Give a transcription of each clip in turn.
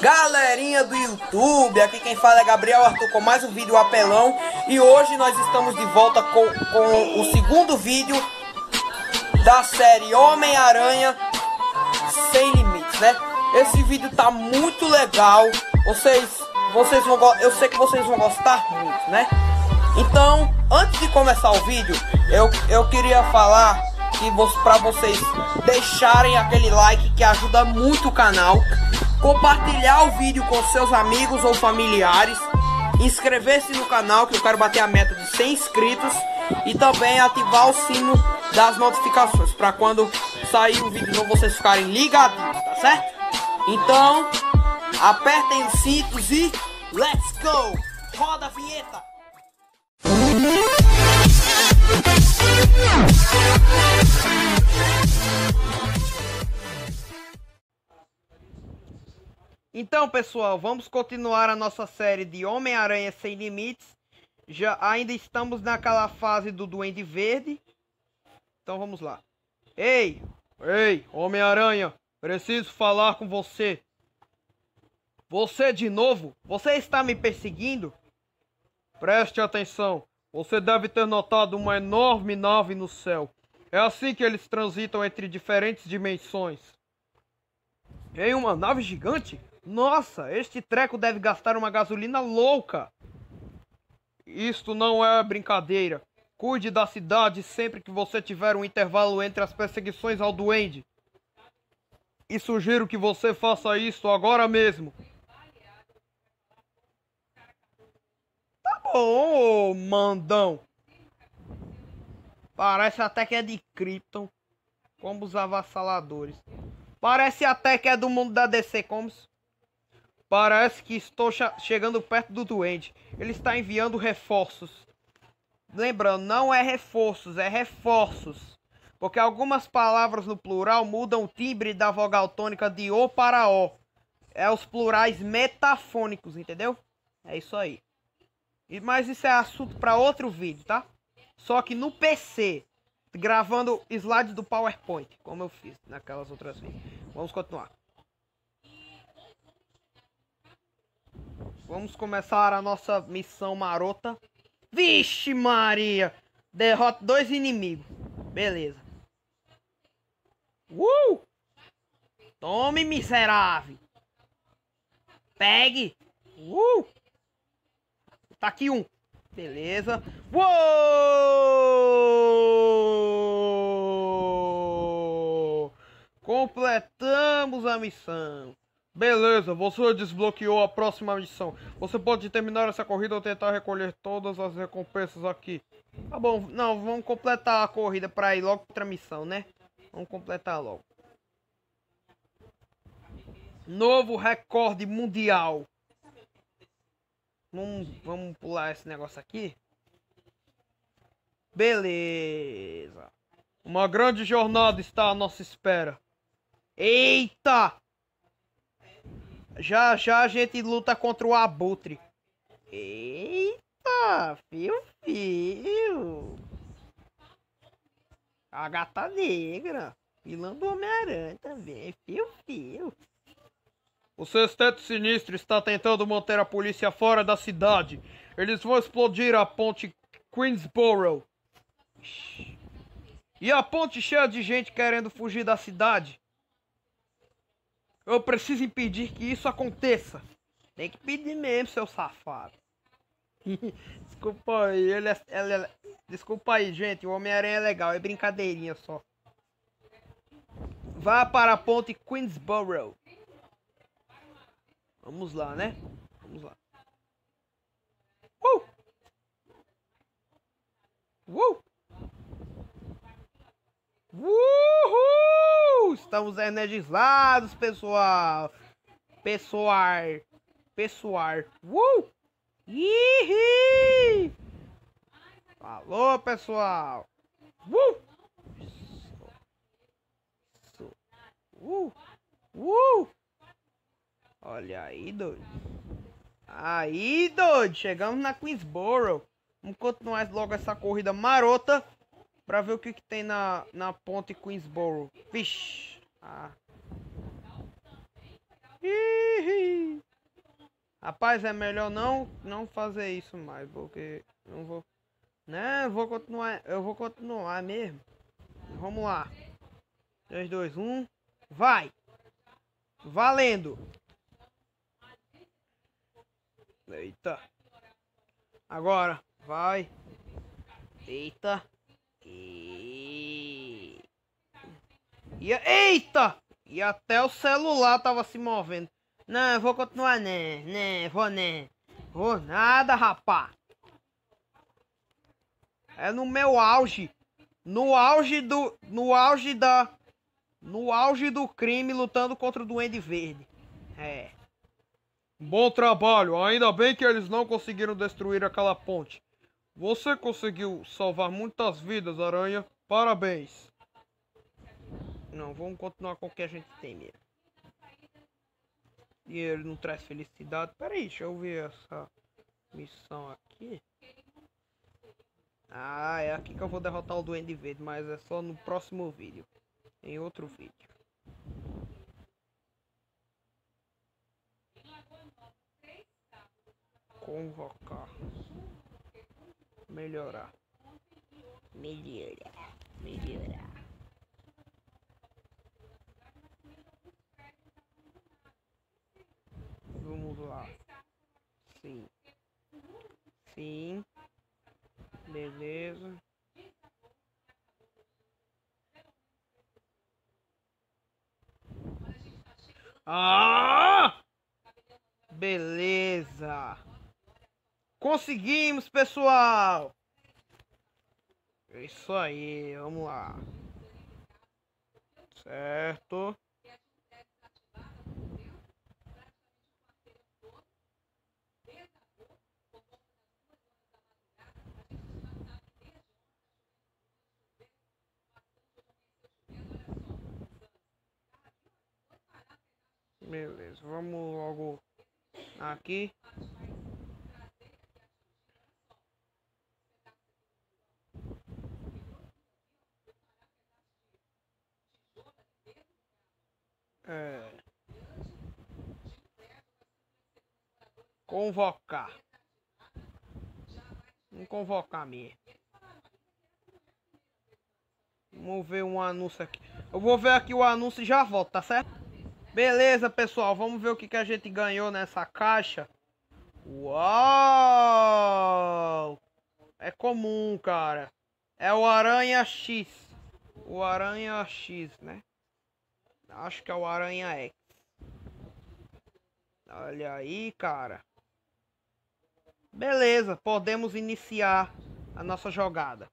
Galerinha do YouTube, aqui quem fala é Gabriel Arthur com mais um vídeo apelão E hoje nós estamos de volta com, com o segundo vídeo da série Homem-Aranha Sem Limites, né? Esse vídeo tá muito legal, vocês, vocês vão, eu sei que vocês vão gostar muito, né? Então, antes de começar o vídeo, eu, eu queria falar que para vocês deixarem aquele like que ajuda muito o canal compartilhar o vídeo com seus amigos ou familiares, inscrever-se no canal que eu quero bater a meta de 100 inscritos e também ativar o sino das notificações para quando sair o vídeo novo vocês ficarem ligadinhos, tá certo? Então, apertem os cintos e let's go! Roda a vinheta! Então, pessoal, vamos continuar a nossa série de Homem-Aranha Sem Limites. Já ainda estamos naquela fase do Duende Verde. Então vamos lá. Ei, ei, Homem-Aranha, preciso falar com você. Você de novo? Você está me perseguindo? Preste atenção. Você deve ter notado uma enorme nave no céu. É assim que eles transitam entre diferentes dimensões. Em uma nave gigante? Nossa, este treco deve gastar uma gasolina louca. Isto não é brincadeira. Cuide da cidade sempre que você tiver um intervalo entre as perseguições ao duende. E sugiro que você faça isso agora mesmo. Tá bom, mandão. Parece até que é de Krypton. Como os avassaladores. Parece até que é do mundo da DC Comics. Parece que estou chegando perto do doente. Ele está enviando reforços. Lembrando, não é reforços, é reforços. Porque algumas palavras no plural mudam o timbre da vogal tônica de O para O. É os plurais metafônicos, entendeu? É isso aí. Mas isso é assunto para outro vídeo, tá? Só que no PC, gravando slides do PowerPoint, como eu fiz naquelas outras vezes. Vamos continuar. Vamos começar a nossa missão marota. Vixe Maria! Derrota dois inimigos. Beleza. Uh! Tome, miserável. Pegue. Uh! Tá aqui um. Beleza. Uou! Completamos a missão. Beleza, você desbloqueou a próxima missão. Você pode terminar essa corrida ou tentar recolher todas as recompensas aqui. Tá bom, não, vamos completar a corrida para ir logo outra missão, né? Vamos completar logo. Novo recorde mundial. Vamos, vamos pular esse negócio aqui. Beleza. Uma grande jornada está à nossa espera. Eita! Já já a gente luta contra o Abutre. Eita, fio, fio. A gata negra. Vilã do Homem-Aranha também. Fio, fio. O sexteto sinistro está tentando manter a polícia fora da cidade. Eles vão explodir a ponte Queensboro. E a ponte cheia de gente querendo fugir da cidade. Eu preciso impedir que isso aconteça. Tem que pedir mesmo, seu safado. Desculpa aí, ele é, ele é... Desculpa aí, gente. O Homem-Aranha é legal, é brincadeirinha só. Vá para a ponte Queensboro. Vamos lá, né? Vamos lá. Uh! Uh! Uhul! Estamos energizados, pessoal. Pessoal. Pessoal. Uh! Ihi! Falou, pessoal. Uh! Uh! Uh! Olha aí, doido. Aí, doido. Chegamos na Queensboro. Vamos continuar logo essa corrida marota. Pra ver o que, que tem na, na ponte Queensboro. Vixe. Ah. Ih, Rapaz, é melhor não não fazer isso mais, porque não vou. Né, eu vou continuar. Eu vou continuar mesmo. Vamos lá. 3, 2, 1. Vai! Valendo! Eita! Agora, vai! Eita! E... Eita! E até o celular tava se movendo. Não, eu vou continuar né, né, vou né. Vou nada, rapá. É no meu auge. No auge do. No auge da. No auge do crime lutando contra o Duende Verde. É. Bom trabalho. Ainda bem que eles não conseguiram destruir aquela ponte. Você conseguiu salvar muitas vidas, Aranha. Parabéns. Não, vamos continuar com o que a gente tem mesmo. Dinheiro não traz felicidade. Peraí, deixa eu ver essa missão aqui. Ah, é aqui que eu vou derrotar o Duende Verde, mas é só no próximo vídeo. Em outro vídeo. Convocar. Melhorar. Melhorar. Melhorar. Vamos lá. Sim. Sim. Beleza. Ah! Beleza. Conseguimos, pessoal. É isso aí, vamos lá. Certo. Beleza, vamos logo aqui. É. Convocar. Vamos convocar mesmo. Vamos ver um anúncio aqui. Eu vou ver aqui o anúncio e já volto, tá certo? Beleza, pessoal, vamos ver o que, que a gente ganhou nessa caixa. Uau! É comum, cara. É o Aranha X. O Aranha X, né? Acho que é o Aranha X. Olha aí, cara. Beleza, podemos iniciar a nossa jogada.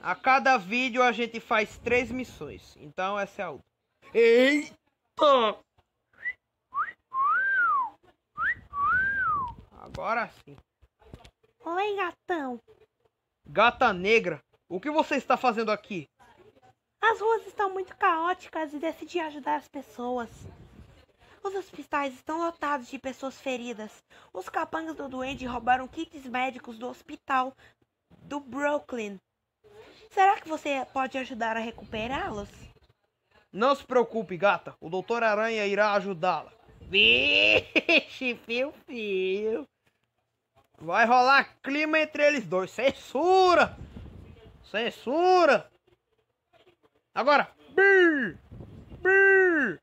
A cada vídeo a gente faz três missões. Então essa é a última. Eita! Agora sim. Oi, gatão. Gata negra, o que você está fazendo aqui? As ruas estão muito caóticas e decidi ajudar as pessoas. Os hospitais estão lotados de pessoas feridas. Os capangas do duende roubaram kits médicos do hospital do Brooklyn. Será que você pode ajudar a recuperá-los? Não se preocupe, gata. O Doutor Aranha irá ajudá-la. Vixe, fio, fio. Vai rolar clima entre eles dois. Censura! Censura! Agora! Brrr! Brrr!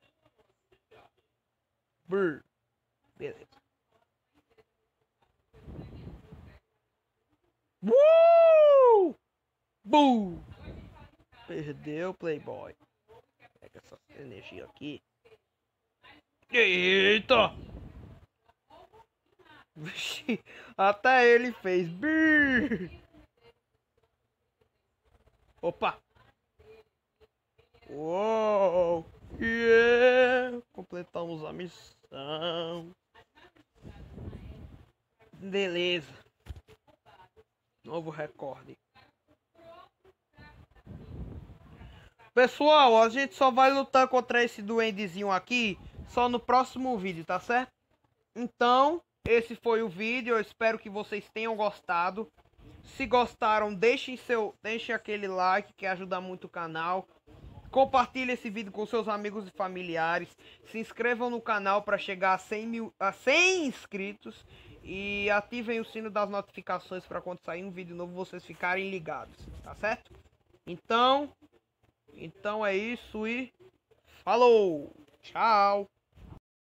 Brrr! Beleza. Uh! Buu! Perdeu, Playboy essa energia aqui. Eita! Até ele fez. Opa! Uou! Yeah! Completamos a missão. Beleza. Novo recorde. Pessoal, a gente só vai lutar contra esse duendezinho aqui só no próximo vídeo, tá certo? Então, esse foi o vídeo. Eu espero que vocês tenham gostado. Se gostaram, deixem, seu, deixem aquele like que ajuda muito o canal. Compartilhe esse vídeo com seus amigos e familiares. Se inscrevam no canal para chegar a 100, mil, a 100 inscritos. E ativem o sino das notificações para quando sair um vídeo novo vocês ficarem ligados. Tá certo? Então, então é isso e falou! Tchau!